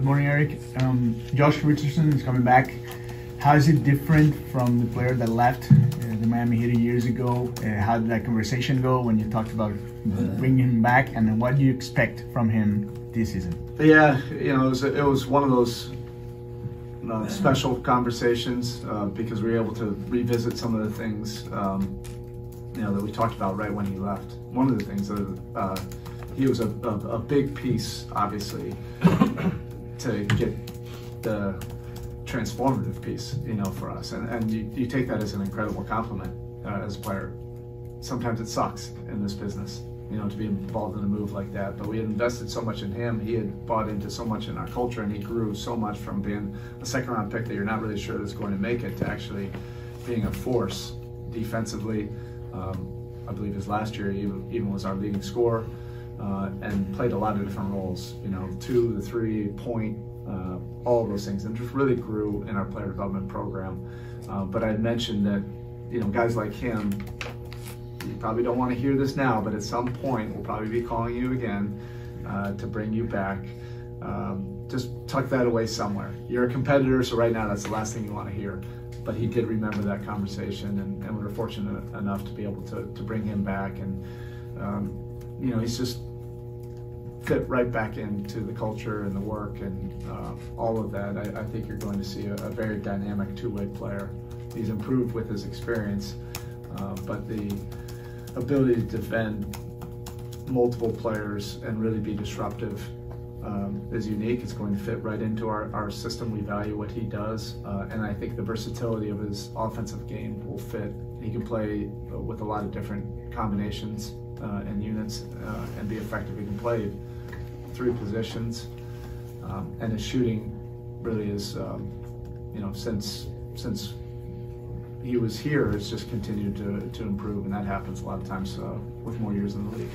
Good morning, Erik. Um, Josh Richardson is coming back. How is it different from the player that left uh, the Miami Heat years ago? Uh, how did that conversation go when you talked about bringing him back, and what do you expect from him this season? Yeah, you know, it was, it was one of those uh, special conversations uh, because we were able to revisit some of the things um, you know that we talked about right when he left. One of the things that uh, he was a, a, a, big piece, obviously, to get the transformative piece, you know, for us, and and you, you take that as an incredible compliment uh, as a player. Sometimes it sucks in this business you know, to be involved in a move like that. But we had invested so much in him. He had bought into so much in our culture, and he grew so much from being a second round pick that you're not really sure is going to make it to actually being a force defensively. Um, I believe his last year even, even was our leading scorer uh, and played a lot of different roles. You know, two, the three, point, uh, all those things, and just really grew in our player development program. Uh, but I mentioned that you know guys like him you probably don't want to hear this now, but at some point we'll probably be calling you again uh, to bring you back. Um, just tuck that away somewhere. You're a competitor, so right now that's the last thing you want to hear. But he did remember that conversation, and, and we were fortunate enough to be able to, to bring him back. And, um, you know, he's just fit right back into the culture and the work and uh, all of that. I, I, think you're going to see a, a very dynamic two-way player. He's improved with his experience, uh, but the ability to defend multiple players and really be disruptive um, is unique. It's going to fit right into our, our system. We value what he does, uh, and I think the versatility of his offensive game will fit. He can play with a lot of different combinations uh, and units uh, and be effective. He can play three positions, um, and his shooting really is, um, you know, since since he was here, it's just continued to, to improve, and that happens a lot of times uh, with more years in the league.